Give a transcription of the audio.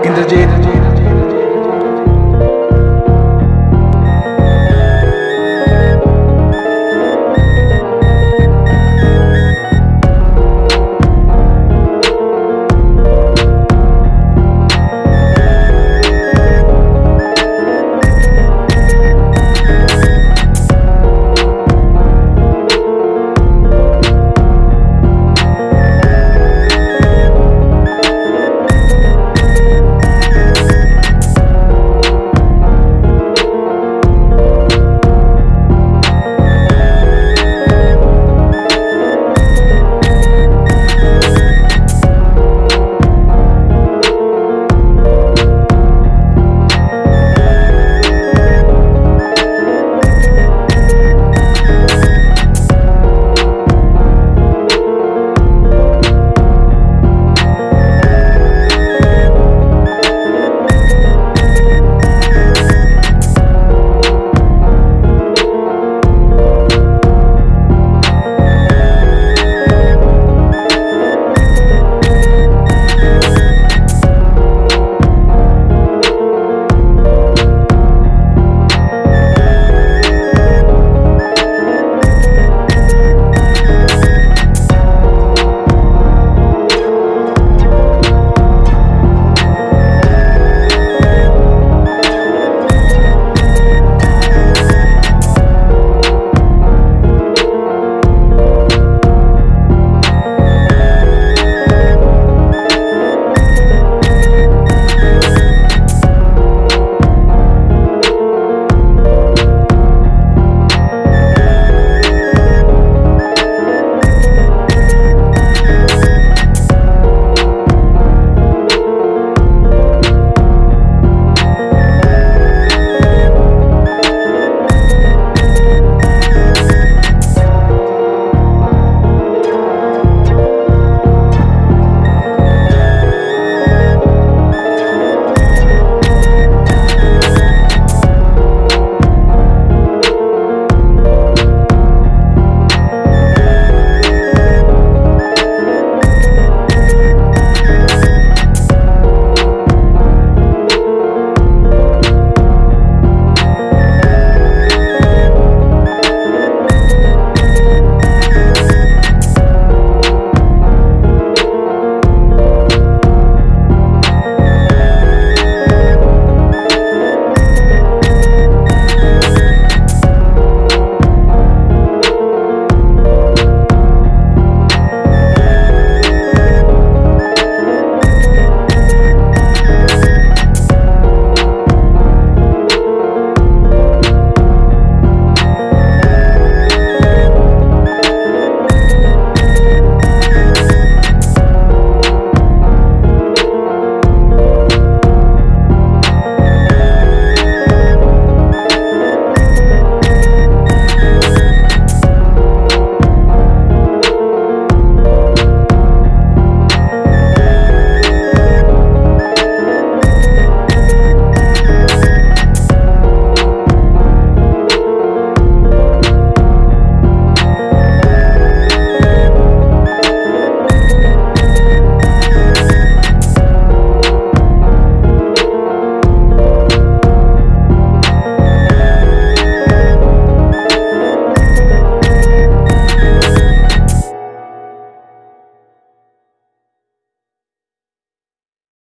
Indrajit.